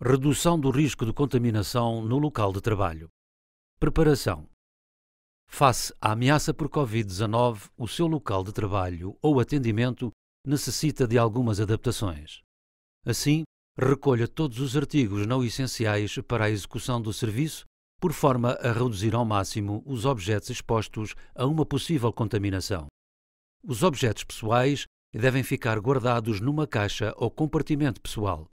Redução do risco de contaminação no local de trabalho. Preparação. Face à ameaça por Covid-19, o seu local de trabalho ou atendimento necessita de algumas adaptações. Assim, recolha todos os artigos não essenciais para a execução do serviço, por forma a reduzir ao máximo os objetos expostos a uma possível contaminação. Os objetos pessoais devem ficar guardados numa caixa ou compartimento pessoal.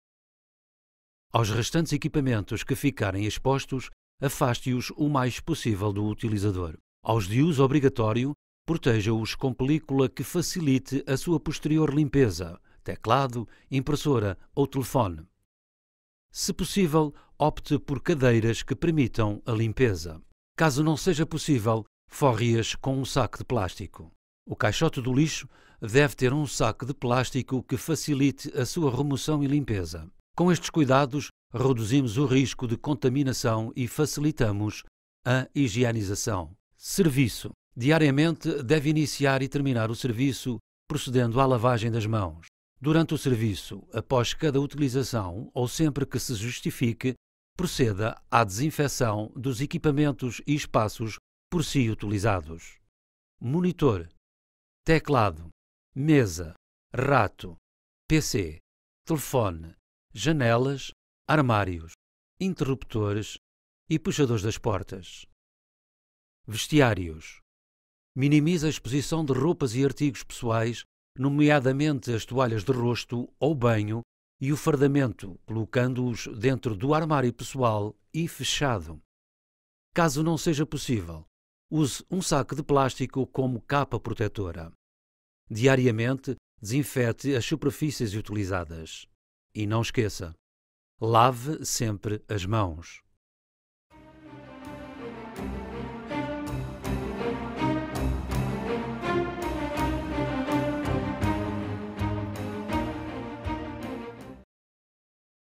Aos restantes equipamentos que ficarem expostos, afaste-os o mais possível do utilizador. Aos de uso obrigatório, proteja-os com película que facilite a sua posterior limpeza, teclado, impressora ou telefone. Se possível, opte por cadeiras que permitam a limpeza. Caso não seja possível, forre-as com um saco de plástico. O caixote do lixo deve ter um saco de plástico que facilite a sua remoção e limpeza. Com estes cuidados, reduzimos o risco de contaminação e facilitamos a higienização. Serviço. Diariamente deve iniciar e terminar o serviço procedendo à lavagem das mãos. Durante o serviço, após cada utilização ou sempre que se justifique, proceda à desinfecção dos equipamentos e espaços por si utilizados. Monitor, teclado, mesa, rato, PC, telefone, janelas, armários, interruptores e puxadores das portas. Vestiários. Minimiza a exposição de roupas e artigos pessoais, nomeadamente as toalhas de rosto ou banho e o fardamento, colocando-os dentro do armário pessoal e fechado. Caso não seja possível, use um saco de plástico como capa protetora. Diariamente, desinfete as superfícies utilizadas. E não esqueça, lave sempre as mãos.